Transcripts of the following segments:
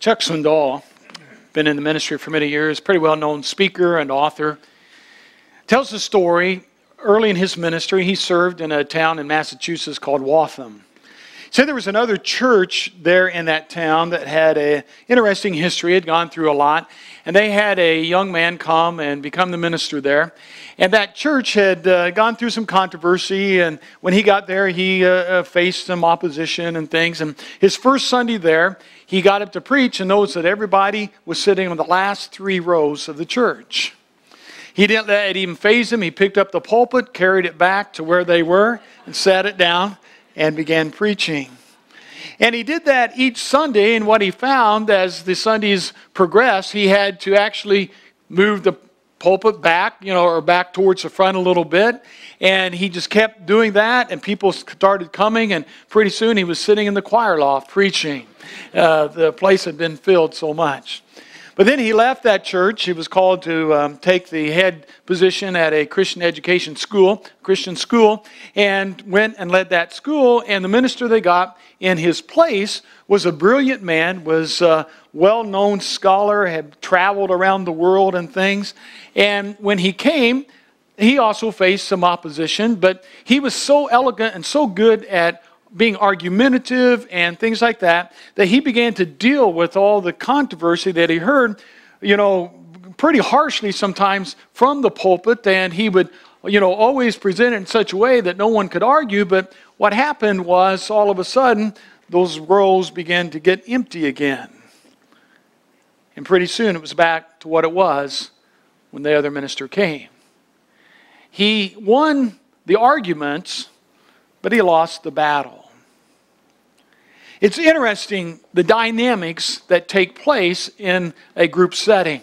Chuck Swindoll, been in the ministry for many years, pretty well known speaker and author, tells the story. Early in his ministry, he served in a town in Massachusetts called Waltham. He said there was another church there in that town that had an interesting history, had gone through a lot, and they had a young man come and become the minister there. And that church had uh, gone through some controversy, and when he got there, he uh, uh faced some opposition and things. And his first Sunday there, he got up to preach and noticed that everybody was sitting on the last three rows of the church. He didn't let it even faze him. He picked up the pulpit, carried it back to where they were, and sat it down and began preaching. And he did that each Sunday, and what he found as the Sundays progressed, he had to actually move the pulpit back, you know, or back towards the front a little bit. And he just kept doing that, and people started coming, and pretty soon he was sitting in the choir loft preaching. Uh, the place had been filled so much. But then he left that church. He was called to um, take the head position at a Christian education school, Christian school, and went and led that school. And the minister they got in his place was a brilliant man, was a well-known scholar, had traveled around the world and things. And when he came, he also faced some opposition, but he was so elegant and so good at being argumentative and things like that that he began to deal with all the controversy that he heard, you know, pretty harshly sometimes from the pulpit, and he would, you know, always present it in such a way that no one could argue. But what happened was all of a sudden those rows began to get empty again. And pretty soon it was back to what it was when the other minister came. He won the arguments, but he lost the battle. It's interesting the dynamics that take place in a group setting,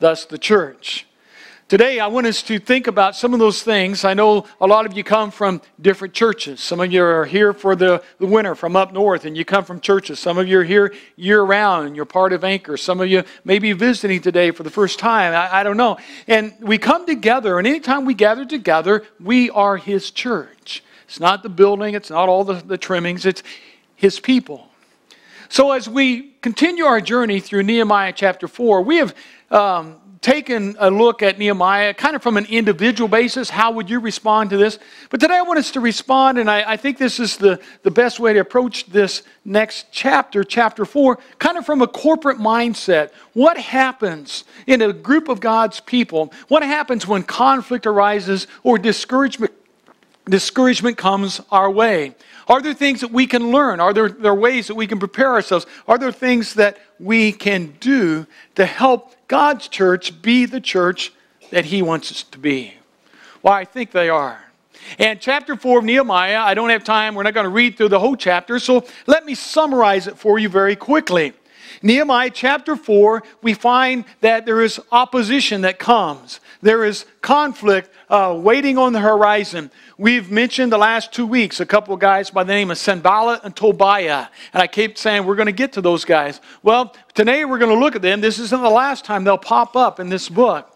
thus, the church. Today, I want us to think about some of those things. I know a lot of you come from different churches. Some of you are here for the, the winter from up north, and you come from churches. Some of you are here year round, and you're part of Anchor. Some of you may be visiting today for the first time. I, I don't know. And we come together, and anytime we gather together, we are His church. It's not the building, it's not all the, the trimmings, it's His people. So, as we continue our journey through Nehemiah chapter 4, we have um, taken a look at Nehemiah kind of from an individual basis. How would you respond to this? But today I want us to respond, and I, I, think this is the, the best way to approach this next chapter, chapter 4, kind of from a corporate mindset. What happens in a group of God's people? What happens when conflict arises or discouragement? Discouragement comes our way. Are there things that we can learn? Are there, there ways that we can prepare ourselves? Are there things that we can do to help God's church be the church that He wants us to be? Well, I think they are. And chapter 4 of Nehemiah, I don't have time, we're not going to read through the whole chapter, so let me summarize it for you very quickly. Nehemiah chapter 4, we find that there is opposition that comes. There is conflict uh, waiting on the horizon. We've mentioned the last two weeks a couple of guys by the name of Sanballat and Tobiah. And I keep saying we're going to get to those guys. Well, today we're going to look at them. This isn't the last time they'll pop up in this book.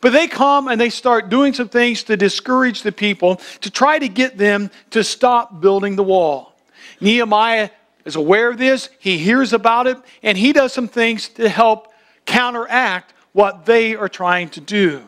But they come and they start doing some things to discourage the people, to try to get them to stop building the wall. Nehemiah is aware of this, he hears about it, and he does some things to help counteract what they are trying to do.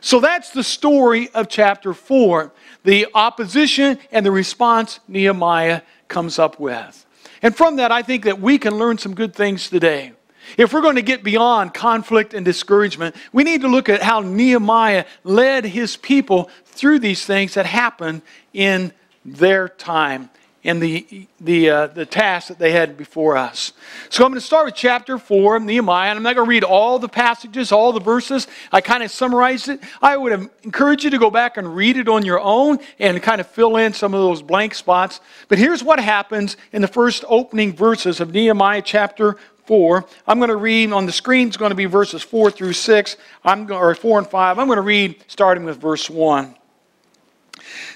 So that's the story of chapter 4 the opposition and the response Nehemiah comes up with. And from that, I think that we can learn some good things today. If we're going to get beyond conflict and discouragement, we need to look at how Nehemiah led his people through these things that happened in their time and the, the, uh, the task that they had before us. So I'm going to start with chapter 4 of Nehemiah, and I'm not going to read all the passages, all the verses. I kind of summarized it. I would encourage you to go back and read it on your own and kind of fill in some of those blank spots. But here's what happens in the first opening verses of Nehemiah chapter 4. I'm going to read on the screen, it's going to be verses 4 through 6, I'm or 4 and 5. I'm going to read starting with verse 1.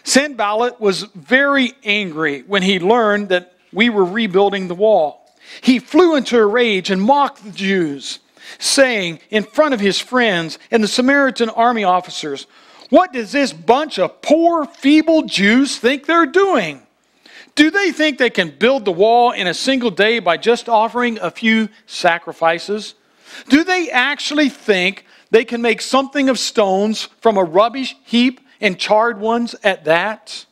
Sanballat was very angry when he learned that we were rebuilding the wall. He flew into a rage and mocked the Jews, saying in front of his friends and the Samaritan army officers, What does this bunch of poor, feeble Jews think they're doing? Do they think they can build the wall in a single day by just offering a few sacrifices? Do they actually think they can make something of stones from a rubbish heap and charred ones at that?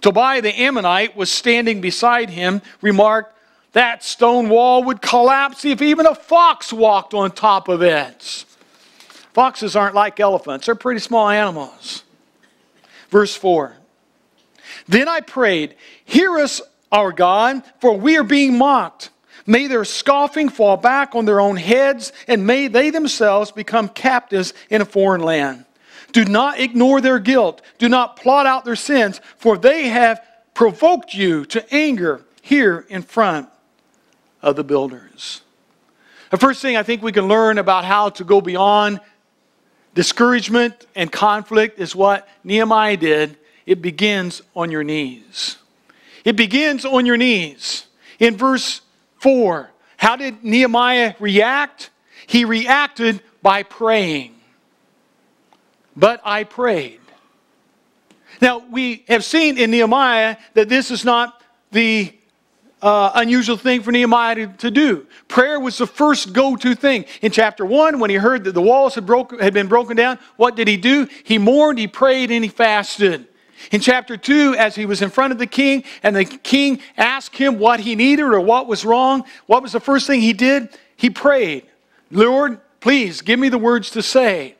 Tobiah the Ammonite was standing beside him, remarked, That stone wall would collapse if even a fox walked on top of it. Foxes aren't like elephants, they're pretty small animals. Verse 4 Then I prayed, Hear us, our God, for we are being mocked. May their scoffing fall back on their own heads, and may they themselves become captives in a foreign land. Do not ignore their guilt. Do not plot out their sins, for they have provoked you to anger here in front of the builders. The first thing I think we can learn about how to go beyond discouragement and conflict is what Nehemiah did. It begins on your knees. It begins on your knees. In verse 4, how did Nehemiah react? He reacted by praying but I prayed. Now, we have seen in Nehemiah that this is not the uh, unusual thing for Nehemiah to, to, do. Prayer was the first go to thing. In chapter 1, when he heard that the walls had, broke, had been broken down, what did he do? He mourned, he prayed, and he fasted. In chapter 2, as he was in front of the king, and the king asked him what he needed or what was wrong, what was the first thing he did? He prayed, Lord, please give me the words to say.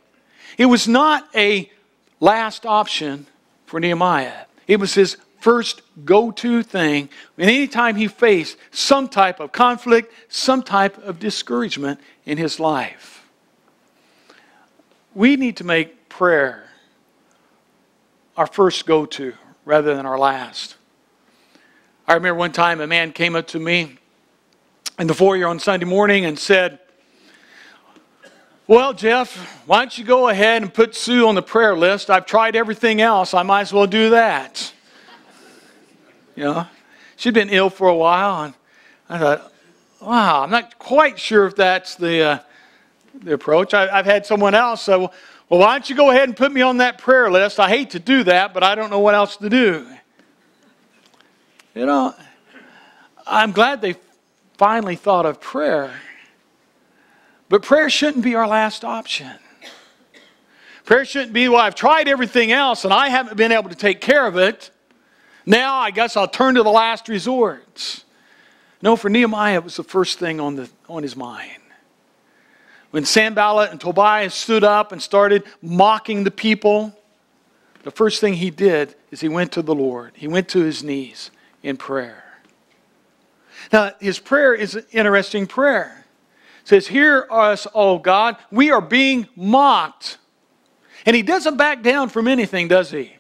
It was not a last option for Nehemiah. It was his first go to thing. And anytime he faced some type of conflict, some type of discouragement in his life, we need to make prayer our first go to rather than our last. I remember one time a man came up to me in the foyer on Sunday morning and said, well, Jeff, why don't you go ahead and put Sue on the prayer list? I've tried everything else. I might as well do that. You know, she'd been ill for a while, and I thought, wow, I'm not quite sure if that's the, uh, the approach. I, have had someone else say, well, well, why don't you go ahead and put me on that prayer list? I hate to do that, but I don't know what else to do. You know, I'm glad they finally thought of prayer but prayer shouldn't be our last option. Prayer shouldn't be, well, I've tried everything else and I haven't been able to take care of it. Now I guess I'll turn to the last resort. No, for Nehemiah, it was the first thing on, the, on his mind. When Sanballat and Tobiah stood up and started mocking the people, the first thing he did is he went to the Lord. He went to his knees in prayer. Now, his prayer is an interesting prayer says, Hear us, O God. We are being mocked. And he doesn't back down from anything, does he?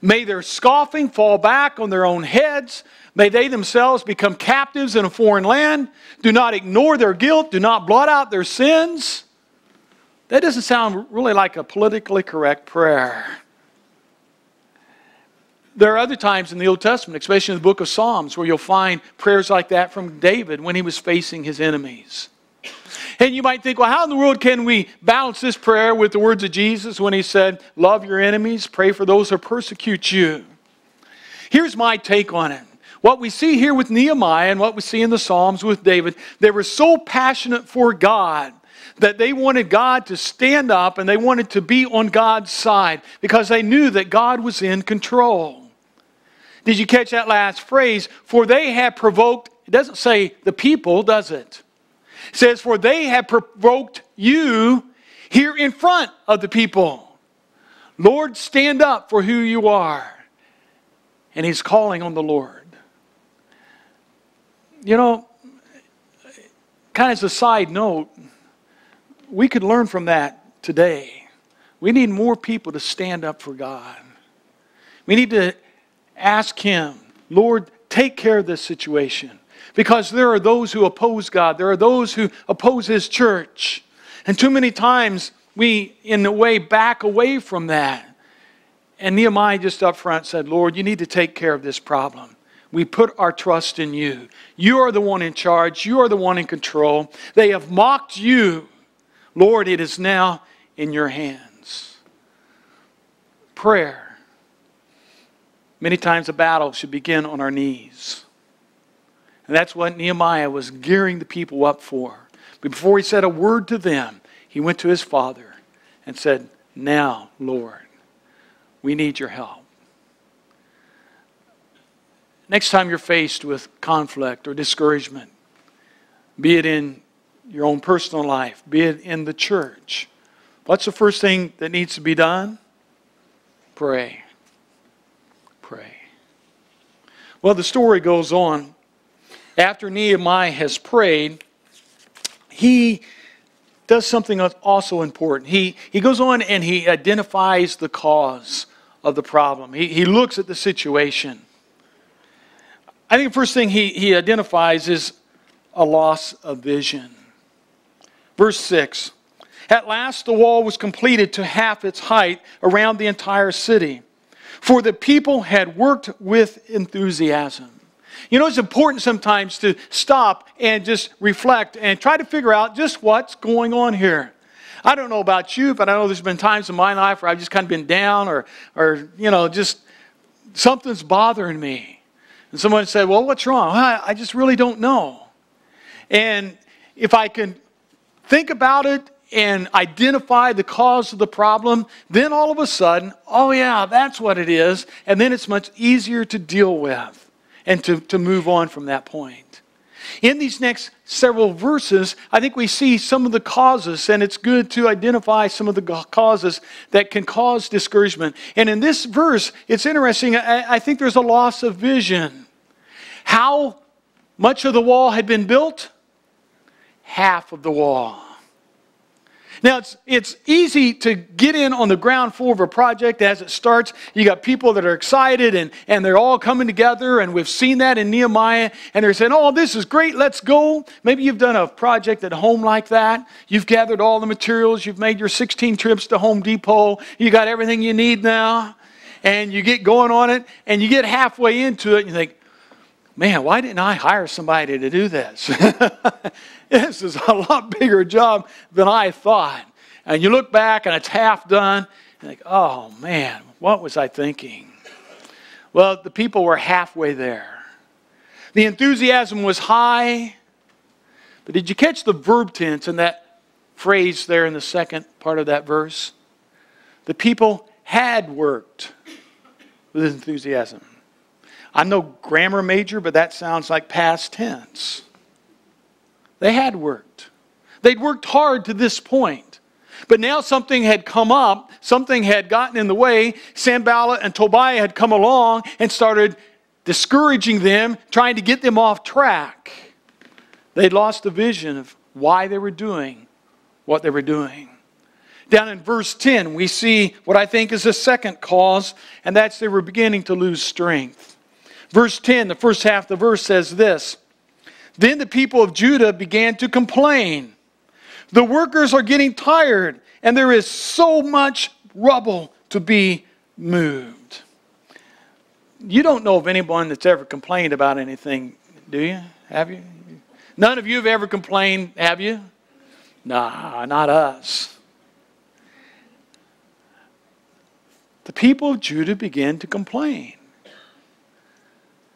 May their scoffing fall back on their own heads. May they themselves become captives in a foreign land. Do not ignore their guilt. Do not blot out their sins. That doesn't sound really like a politically correct prayer. There are other times in the Old Testament, especially in the book of Psalms, where you'll find prayers like that from David when he was facing his enemies. And you might think, well, how in the world can we balance this prayer with the words of Jesus when he said, Love your enemies, pray for those who persecute you? Here's my take on it. What we see here with Nehemiah and what we see in the Psalms with David, they were so passionate for God that they wanted God to stand up and they wanted to be on God's side because they knew that God was in control. Did you catch that last phrase? For they have provoked, it doesn't say the people, does it? Says, For they have provoked you here in front of the people. Lord, stand up for who you are. And he's calling on the Lord. You know, kind of as a side note, we could learn from that today. We need more people to stand up for God. We need to ask Him, Lord, take care of this situation. Because there are those who oppose God, there are those who oppose His church. And too many times we, in a way, back away from that. And Nehemiah just up front said, Lord, you need to take care of this problem. We put our trust in you. You are the one in charge, you are the one in control. They have mocked you. Lord, it is now in your hands. Prayer. Many times a battle should begin on our knees. And that's what Nehemiah was gearing the people up for. But before he said a word to them, he went to his father and said, Now, Lord, we need your help. Next time you're faced with conflict or discouragement, be it in your own personal life, be it in the church, what's the first thing that needs to be done? Pray. Pray. Well, the story goes on. After Nehemiah has prayed, he does something also important. He, he goes on and he identifies the cause of the problem, he, he looks at the situation. I think the first thing he, he identifies is a loss of vision. Verse 6 At last the wall was completed to half its height around the entire city, for the people had worked with enthusiasm. You know, it's important sometimes to stop and just reflect and try to figure out just what's going on here. I don't know about you, but I know there's been times in my life where I've just kind of been down or, or you know, just something's bothering me. And someone said, Well, what's wrong? I, I just really don't know. And if I can think about it and identify the cause of the problem, then all of a sudden, oh, yeah, that's what it is. And then it's much easier to deal with and to, to move on from that point. In these next several verses, I think we see some of the causes, and it's good to identify some of the causes that can cause discouragement. And in this verse, it's interesting. I, think there's a loss of vision. How much of the wall had been built? Half of the wall. Now, it's, it's easy to get in on the ground floor of a project as it starts. You got people that are excited and, and they're all coming together, and we've seen that in Nehemiah, and they're saying, Oh, this is great, let's go. Maybe you've done a project at home like that. You've gathered all the materials, you've made your 16 trips to Home Depot, you got everything you need now, and you get going on it, and you get halfway into it, and you think, Man, why didn't I hire somebody to do this? this is a lot bigger job than I thought. And you look back and it's half done, and think, oh man, what was I thinking? Well, the people were halfway there. The enthusiasm was high, but did you catch the verb tense in that phrase there in the second part of that verse? The people had worked with enthusiasm. I'm no grammar major, but that sounds like past tense. They had worked. They'd worked hard to this point. But now something had come up, something had gotten in the way. Sanballat and Tobiah had come along and started discouraging them, trying to get them off track. They'd lost the vision of why they were doing what they were doing. Down in verse 10, we see what I think is a second cause, and that's they were beginning to lose strength. Verse 10, the first half of the verse says this Then the people of Judah began to complain. The workers are getting tired, and there is so much rubble to be moved. You don't know of anyone that's ever complained about anything, do you? Have you? None of you have ever complained, have you? Nah, not us. The people of Judah began to complain.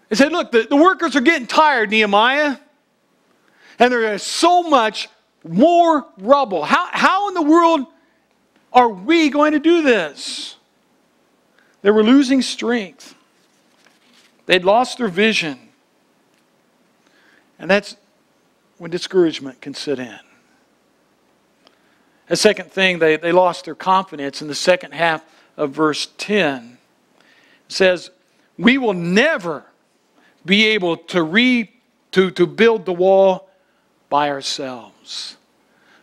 He said, Look, the, the workers are getting tired, Nehemiah. And there is so much more rubble. How, how in the world are we going to do this? They were losing strength, they'd lost their vision. And that's when discouragement can sit in. The second thing, they, they lost their confidence in the second half of verse 10. It says, We will never be able to re to, to build the wall by ourselves.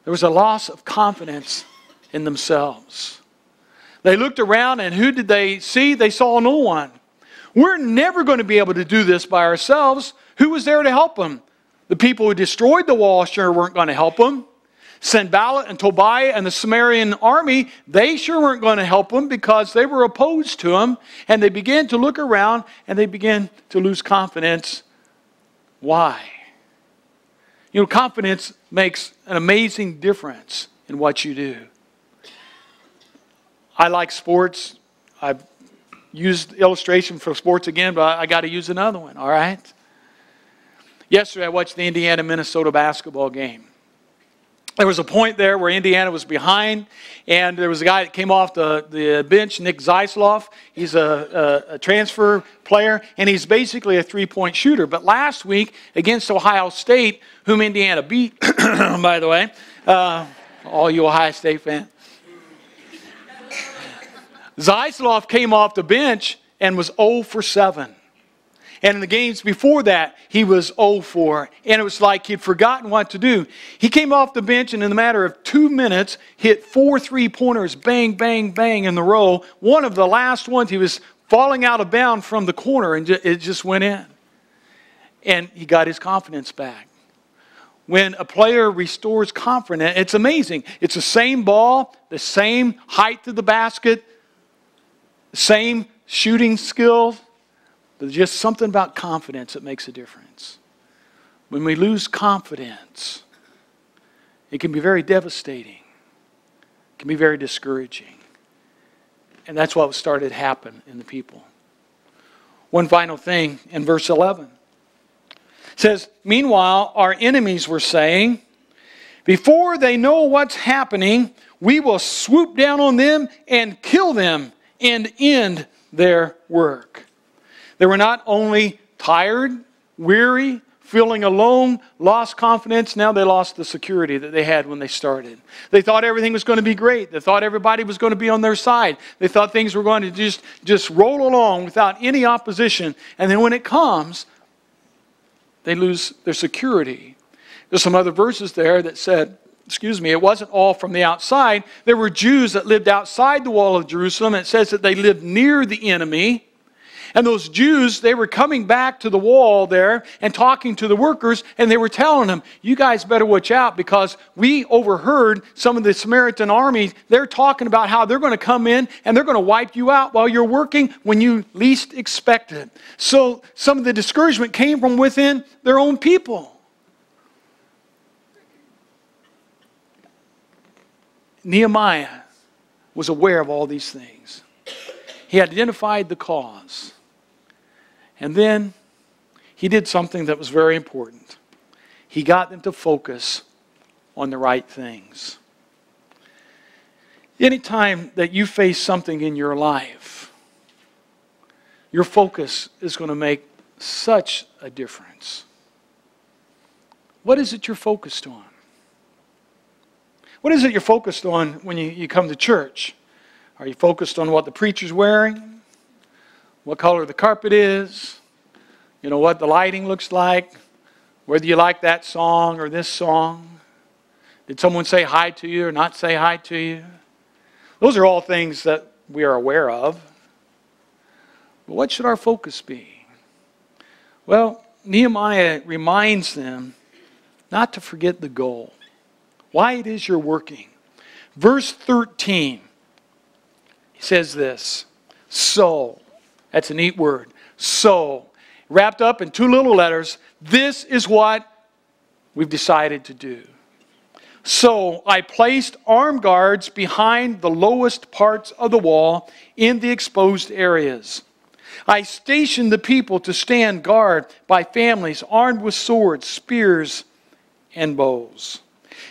There was a loss of confidence in themselves. They looked around and who did they see? They saw no one. We're never going to be able to do this by ourselves. Who was there to help them? The people who destroyed the wall sure weren't going to help them. Sanballat and Tobiah and the Samaritan army, they sure weren't going to help them because they were opposed to them. And they began to look around and they began to lose confidence. Why? You know, confidence makes an amazing difference in what you do. I like sports. I've use illustration for sports again, but I got to use another one, all right? Yesterday, I watched the Indiana Minnesota basketball game. There was a point there where Indiana was behind, and there was a guy that came off the, the bench, Nick Zeisloff. He's a, a, a transfer player, and he's basically a three point shooter. But last week, against Ohio State, whom Indiana beat, by the way, uh, all you Ohio State fans, Zeisloff came off the bench and was 0 for 7. And in the games before that, he was 0 for. And it was like he'd forgotten what to do. He came off the bench and, in a matter of two minutes, hit four three pointers, bang, bang, bang in the row. One of the last ones, he was falling out of bounds from the corner and it just went in. And he got his confidence back. When a player restores confidence, it's amazing. It's the same ball, the same height to the basket, same shooting skills, but there's just something about confidence that makes a difference. When we lose confidence, it can be very devastating. It can be very discouraging. And that's what started to happen in the people. One final thing in verse 11. It says, Meanwhile, our enemies were saying, Before they know what's happening, we will swoop down on them and kill them and end their work. They were not only tired, weary, feeling alone, lost confidence. Now they lost the security that they had when they started. They thought everything was going to be great. They thought everybody was going to be on their side. They thought things were going to just, just roll along without any opposition. And then when it comes, they lose their security. There's some other verses there that said, excuse me, it wasn't all from the outside. There were Jews that lived outside the wall of Jerusalem. It says that they lived near the enemy. And those Jews, they were coming back to the wall there and talking to the workers, and they were telling them, You guys better watch out because we overheard some of the Samaritan army. They're talking about how they're going to come in and they're going to wipe you out while you're working when you least expect it. So some of the discouragement came from within their own people. Nehemiah was aware of all these things. He identified the cause. And then he did something that was very important. He got them to focus on the right things. Anytime that you face something in your life, your focus is going to make such a difference. What is it you're focused on? What is it you're focused on when you, you come to church? Are you focused on what the preacher's wearing? What color the carpet is? You know, what the lighting looks like? Whether you like that song or this song? Did someone say hi to you or not say hi to you? Those are all things that we are aware of. But what should our focus be? Well, Nehemiah reminds them not to forget the goal why it is you're working. Verse 13, he says this so. That's a neat word. So, wrapped up in two little letters, this is what we've decided to do. So I placed armed guards behind the lowest parts of the wall in the exposed areas. I stationed the people to stand guard by families armed with swords, spears, and bows.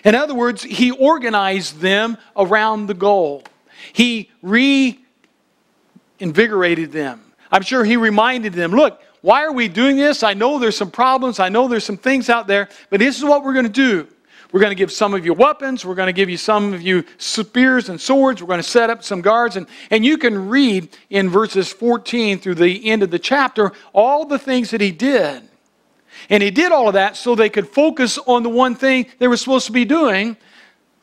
In other words, he organized them around the goal. He reinvigorated them. I'm sure he reminded them look, why are we doing this? I know there's some problems. I know there's some things out there, but this is what we're going to do. We're going to give some of you weapons. We're going to give you some of you spears and swords. We're going to set up some guards. And, and you can read in verses 14 through the end of the chapter all the things that he did. And he did all of that so they could focus on the one thing they were supposed to be doing,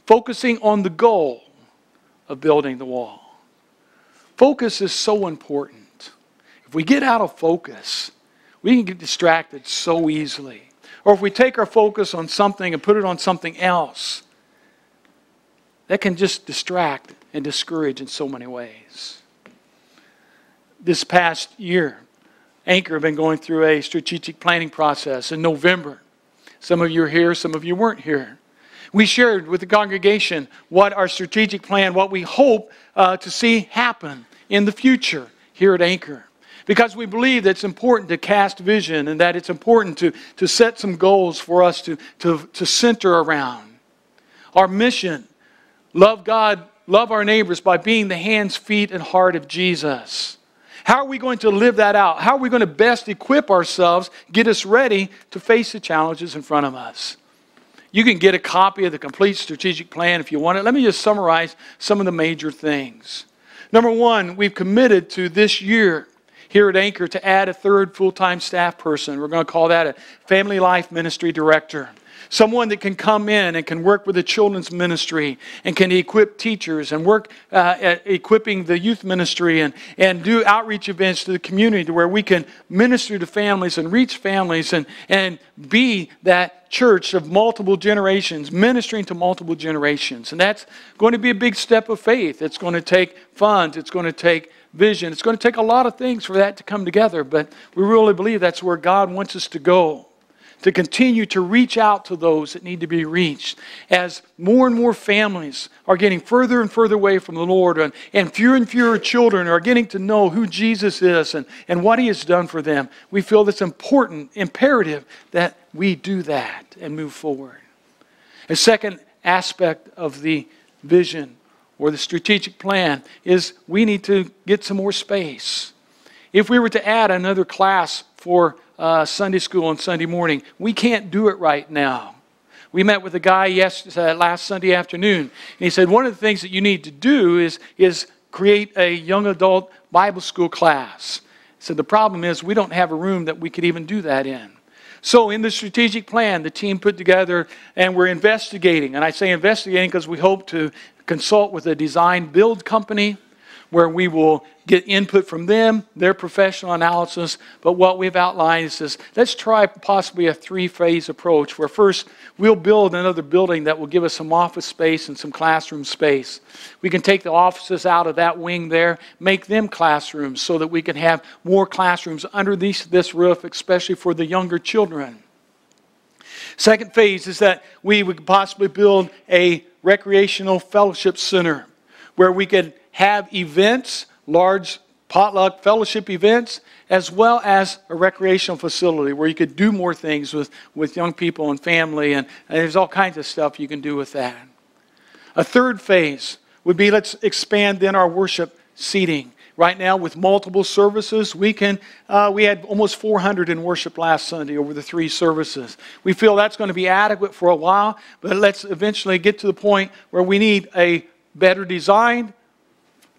focusing on the goal of building the wall. Focus is so important. If we get out of focus, we can get distracted so easily. Or if we take our focus on something and put it on something else, that can just distract and discourage in so many ways. This past year, Anchor have been going through a strategic planning process in November. Some of you are here, some of you weren't here. We shared with the congregation what our strategic plan, what we hope uh, to see happen in the future here at Anchor because we believe that it's important to cast vision and that it's important to, to set some goals for us to, to, to center around. Our mission love God, love our neighbors by being the hands, feet, and heart of Jesus. How are we going to live that out? How are we going to best equip ourselves, get us ready to face the challenges in front of us? You can get a copy of the complete strategic plan if you want it. Let me just summarize some of the major things. Number one, we've committed to this year here at Anchor to add a third full time staff person. We're going to call that a Family Life Ministry Director. Someone that can come in and can work with the children's ministry and can equip teachers and work uh, at equipping the youth ministry and, and do outreach events to the community to where we can minister to families and reach families and, and be that church of multiple generations, ministering to multiple generations. And that's going to be a big step of faith. It's going to take funds, it's going to take vision. It's going to take a lot of things for that to come together, but we really believe that's where God wants us to go to continue to reach out to those that need to be reached. As more and more families are getting further and further away from the Lord, and, and fewer and fewer children are getting to know who Jesus is and, and what He has done for them, we feel it's important, imperative that we do that and move forward. A second aspect of the vision or the strategic plan is we need to get some more space. If we were to add another class for uh, Sunday school on Sunday morning. We can't do it right now. We met with a guy yesterday, uh, last Sunday afternoon, and he said one of the things that you need to do is, is create a young adult Bible school class. So the problem is we don't have a room that we could even do that in. So, in the strategic plan, the team put together, and we're investigating. And I say investigating because we hope to consult with a design build company where we will get input from them, their professional analysis. But what we've outlined is this, let's try possibly a three phase approach where first we'll build another building that will give us some office space and some classroom space. We can take the offices out of that wing there, make them classrooms so that we can have more classrooms under these, this roof, especially for the younger children. Second phase is that we would possibly build a recreational fellowship center where we could have events, large potluck fellowship events, as well as a recreational facility where you could do more things with, with young people and family, and, and there's all kinds of stuff you can do with that. A third phase would be let's expand then our worship seating. Right now, with multiple services, we can. Uh, we had almost 400 in worship last Sunday over the three services. We feel that's going to be adequate for a while, but let's eventually get to the point where we need a better designed,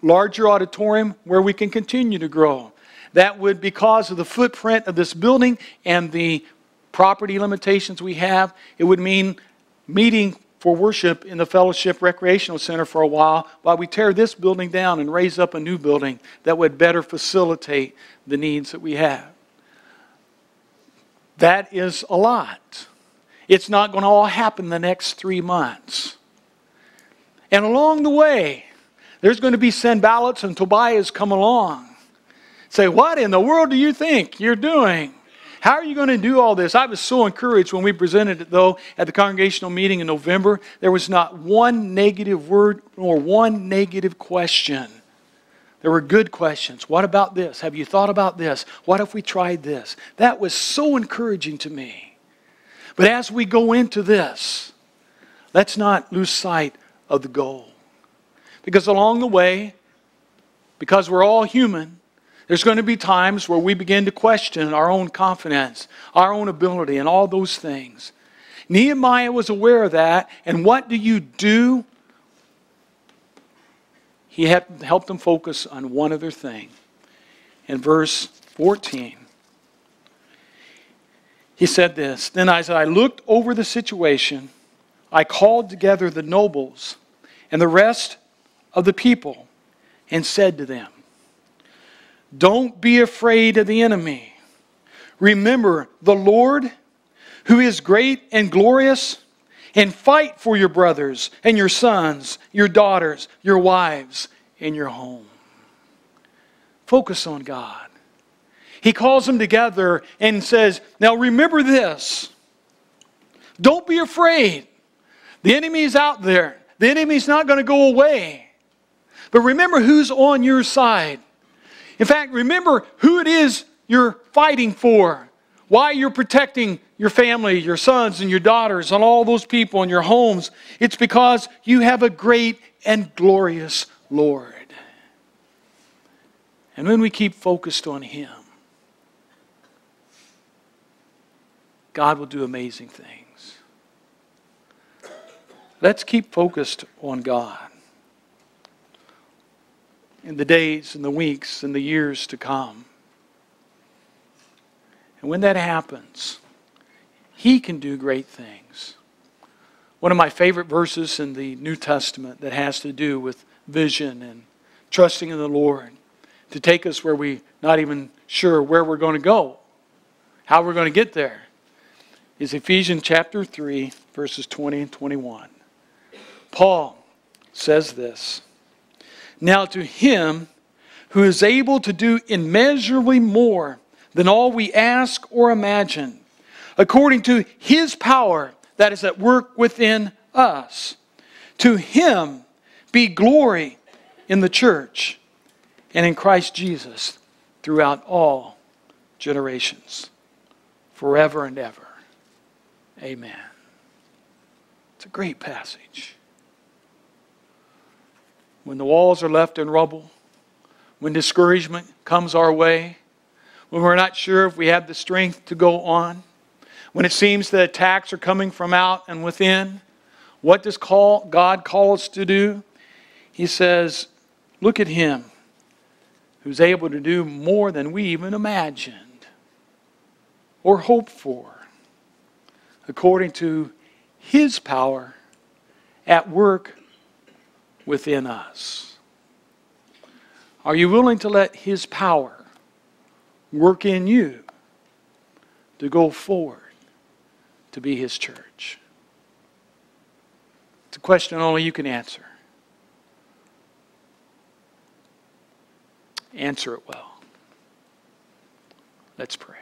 larger auditorium where we can continue to grow. That would, because of the footprint of this building and the property limitations we have, it would mean meeting for worship in the Fellowship Recreational Center for a while while we tear this building down and raise up a new building that would better facilitate the needs that we have. That is a lot. It's not going to all happen the next three months. And along the way, there's going to be Sanballats and Tobiahs come along. Say, what in the world do you think you're doing? How are you going to do all this? I was so encouraged when we presented it, though, at the congregational meeting in November. There was not one negative word or one negative question. There were good questions. What about this? Have you thought about this? What if we tried this? That was so encouraging to me. But as we go into this, let's not lose sight of the goal. Because along the way, because we're all human, there's going to be times where we begin to question our own confidence, our own ability, and all those things. Nehemiah was aware of that, and what do you do? He helped them focus on one other thing. In verse 14, he said this Then I said, I looked over the situation, I called together the nobles and the rest of the people and said to them, Don't be afraid of the enemy. Remember the Lord, who is great and glorious, and fight for your brothers and your sons, your daughters, your wives, and your home. Focus on God. He calls them together and says, Now remember this. Don't be afraid. The enemy is out there. The enemy's not going to go away. But remember who's on your side. In fact, remember who it is you're fighting for, why you're protecting your family, your sons and your daughters, and all those people in your homes. It's because you have a great and glorious Lord. And when we keep focused on Him, God will do amazing things. Let's keep focused on God in the days and the weeks and the years to come. And when that happens, He can do great things. One of my favorite verses in the New Testament that has to do with vision and trusting in the Lord to take us where we're not even sure where we're going to go, how we're going to get there, is Ephesians chapter 3, verses 20 and 21. Paul says this Now to him who is able to do immeasurably more than all we ask or imagine, according to his power that is at work within us, to him be glory in the church and in Christ Jesus throughout all generations, forever and ever. Amen. It's a great passage. When the walls are left in rubble, when discouragement comes our way, when we're not sure if we have the strength to go on, when it seems that attacks are coming from out and within, what does call, God call us to do? He says, Look at Him who's able to do more than we even imagined or hoped for, according to His power at work within us. Are you willing to let His power work in you to go forward to be His church? It's a question only you can answer. Answer it well. Let's pray.